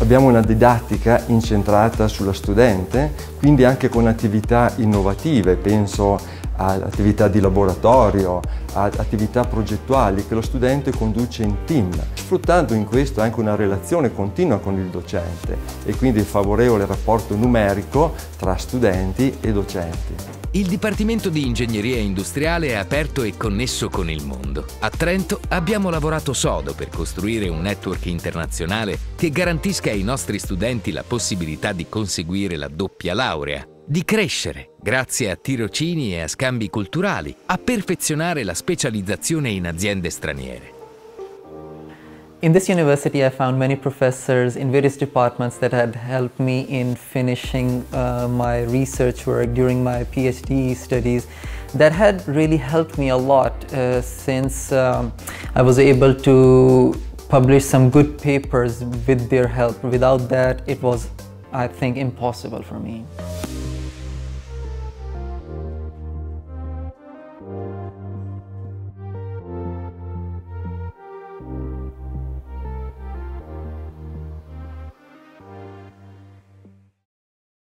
Abbiamo una didattica incentrata sulla studente, quindi anche con attività innovative, penso a attività di laboratorio, a attività progettuali che lo studente conduce in team, sfruttando in questo anche una relazione continua con il docente e quindi il favorevole rapporto numerico tra studenti e docenti. Il Dipartimento di Ingegneria Industriale è aperto e connesso con il mondo. A Trento abbiamo lavorato sodo per costruire un network internazionale che garantisca ai nostri studenti la possibilità di conseguire la doppia laurea di crescere, grazie a tirocini e a scambi culturali, a perfezionare la specializzazione in aziende straniere. In this university, I found many professors in various departments that had helped me in finishing uh, my research work during my PhD studies. That had really helped me a lot uh, since um, I was able to publish some good papers with their help. Without that, it was, I think, impossible for me.